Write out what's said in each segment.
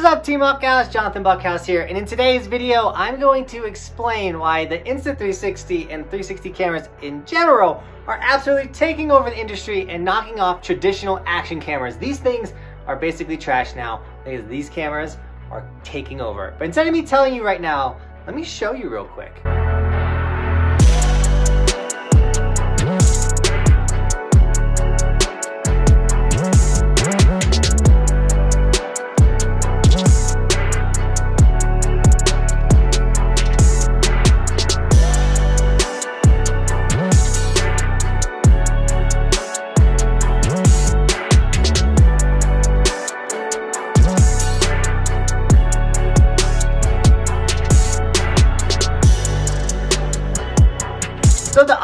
Is up Team Buckhouse? Johnathan Buckhouse here and in today's video I'm going to explain why the Insta360 and 360 cameras in general are absolutely taking over the industry and knocking off traditional action cameras. These things are basically trash now because these cameras are taking over. But instead of me telling you right now, let me show you real quick.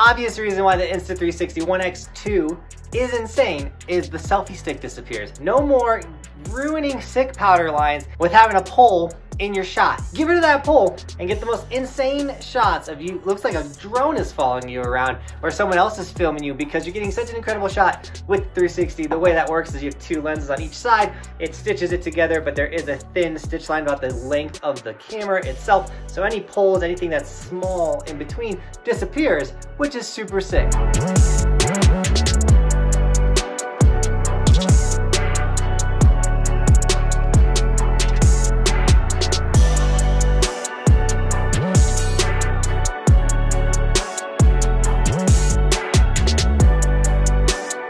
Obvious reason why the Insta360 One X2 is insane is the selfie stick disappears. No more ruining sick powder lines with having a pole in your shot. Get rid of that pole and get the most insane shots of you. Looks like a drone is following you around or someone else is filming you because you're getting such an incredible shot with 360. The way that works is you have two lenses on each side. It stitches it together, but there is a thin stitch line about the length of the camera itself. So any poles, anything that's small in between disappears, which is super sick.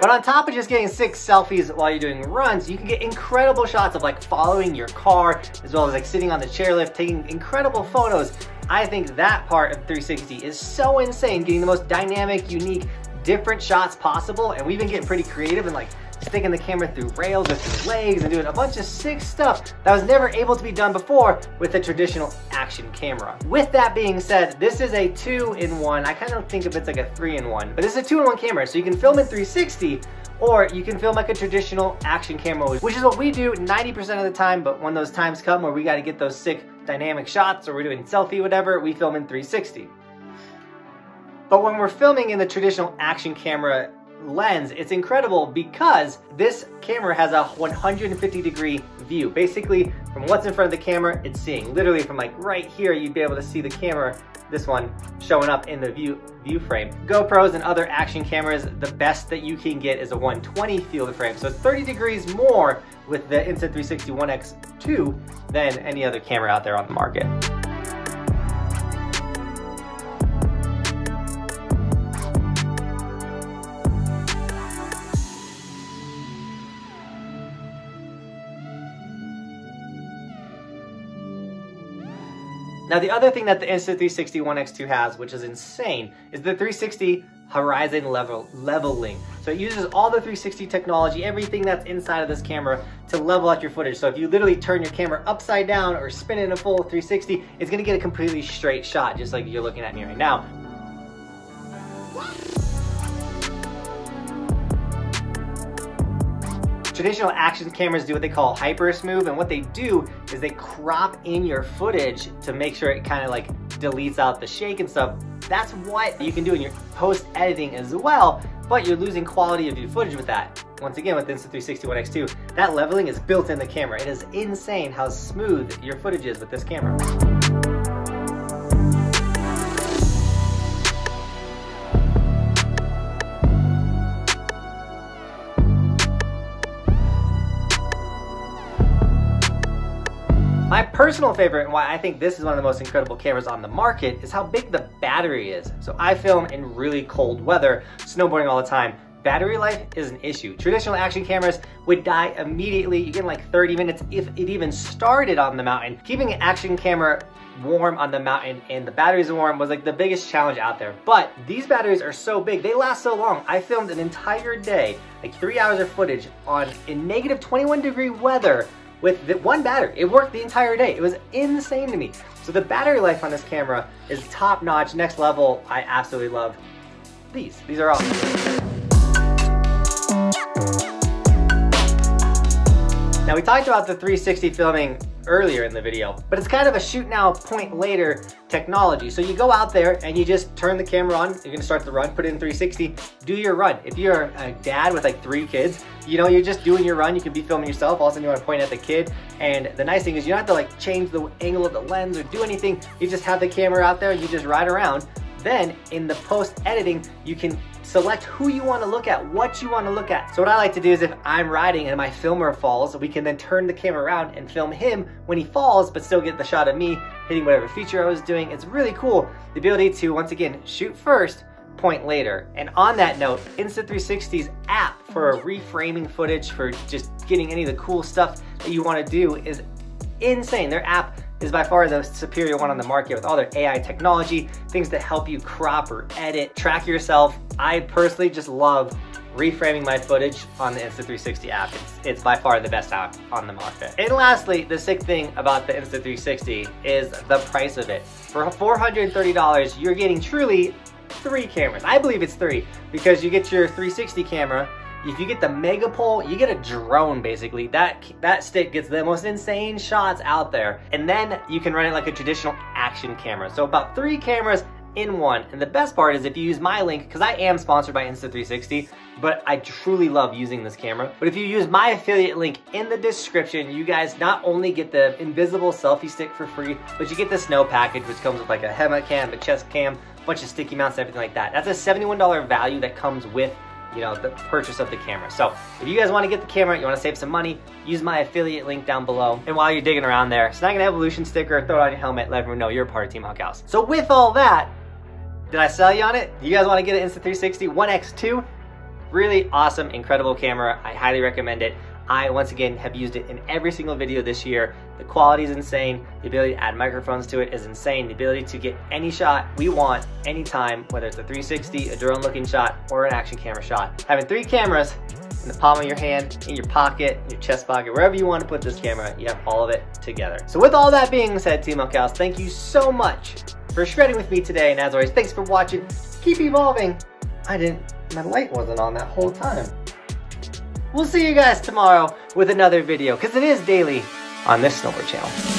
But on top of just getting six selfies while you're doing runs, you can get incredible shots of like following your car, as well as like sitting on the chairlift, taking incredible photos. I think that part of 360 is so insane, getting the most dynamic, unique, different shots possible. And we've been getting pretty creative and like sticking the camera through rails or through legs and doing a bunch of sick stuff that was never able to be done before with a traditional action camera. With that being said, this is a two-in-one. I kind of think of it like a three-in-one, but this is a two-in-one camera. So you can film in 360 or you can film like a traditional action camera, which is what we do 90% of the time, but when those times come where we gotta get those sick dynamic shots or we're doing selfie, whatever, we film in 360. But when we're filming in the traditional action camera lens, it's incredible because this camera has a 150 degree view. Basically, from what's in front of the camera, it's seeing. Literally from like right here, you'd be able to see the camera, this one, showing up in the view, view frame. GoPros and other action cameras, the best that you can get is a 120 field of frame. So it's 30 degrees more with the Insta360 One X2 than any other camera out there on the market. Now the other thing that the Insta360 One X2 has, which is insane, is the 360 horizon level leveling. So it uses all the 360 technology, everything that's inside of this camera to level out your footage. So if you literally turn your camera upside down or spin it in a full 360, it's gonna get a completely straight shot, just like you're looking at me right now. Traditional action cameras do what they call hyper smooth, and what they do is they crop in your footage to make sure it kind of like deletes out the shake and stuff. That's what you can do in your post editing as well, but you're losing quality of your footage with that. Once again, with Insta360 One X2, that leveling is built in the camera. It is insane how smooth your footage is with this camera. Personal favorite and why I think this is one of the most incredible cameras on the market is how big the battery is. So I film in really cold weather, snowboarding all the time. Battery life is an issue. Traditional action cameras would die immediately. You get like 30 minutes if it even started on the mountain. Keeping an action camera warm on the mountain and the batteries warm was like the biggest challenge out there. But these batteries are so big, they last so long. I filmed an entire day, like three hours of footage on in negative 21 degree weather with the one battery. It worked the entire day. It was insane to me. So the battery life on this camera is top notch, next level. I absolutely love these. These are awesome. Now we talked about the 360 filming earlier in the video, but it's kind of a shoot now, point later technology. So you go out there and you just turn the camera on, you're gonna start the run, put it in 360, do your run. If you're a dad with like three kids, you know, you're just doing your run, you can be filming yourself, all of a sudden you want to point at the kid. And the nice thing is you don't have to like change the angle of the lens or do anything. You just have the camera out there, you just ride around. Then in the post editing, you can select who you wanna look at, what you wanna look at. So what I like to do is if I'm riding and my filmer falls, we can then turn the camera around and film him when he falls, but still get the shot of me hitting whatever feature I was doing. It's really cool, the ability to, once again, shoot first, point later. And on that note, Insta360's app for reframing footage, for just getting any of the cool stuff that you wanna do is insane. Their app is by far the superior one on the market with all their AI technology, things that help you crop or edit, track yourself. I personally just love reframing my footage on the Insta360 app. It's, it's by far the best app on the market. And lastly, the sick thing about the Insta360 is the price of it. For $430, you're getting truly three cameras. I believe it's three because you get your 360 camera, if you get the Megapole, you get a drone basically. That, that stick gets the most insane shots out there. And then you can run it like a traditional action camera. So about three cameras in one. And the best part is if you use my link, because I am sponsored by Insta360, but I truly love using this camera. But if you use my affiliate link in the description, you guys not only get the invisible selfie stick for free, but you get the snow package, which comes with like a helmet cam, a chest cam, a bunch of sticky mounts, everything like that. That's a $71 value that comes with you know, the purchase of the camera. So if you guys wanna get the camera, you wanna save some money, use my affiliate link down below. And while you're digging around there, snag an Evolution sticker, throw it on your helmet, let everyone know you're a part of Team Buckhouse. So with all that, did I sell you on it? You guys wanna get an Insta360 One X2? Really awesome, incredible camera. I highly recommend it. I, once again, have used it in every single video this year. The quality is insane. The ability to add microphones to it is insane. The ability to get any shot we want, anytime, whether it's a 360, a drone looking shot, or an action camera shot. Having three cameras in the palm of your hand, in your pocket, your chest pocket, wherever you want to put this camera, you have all of it together. So with all that being said, Team House, thank you so much for shredding with me today. And as always, thanks for watching. Keep evolving. I didn't, my light wasn't on that whole time. We'll see you guys tomorrow with another video, because it is daily on this Snowboard channel.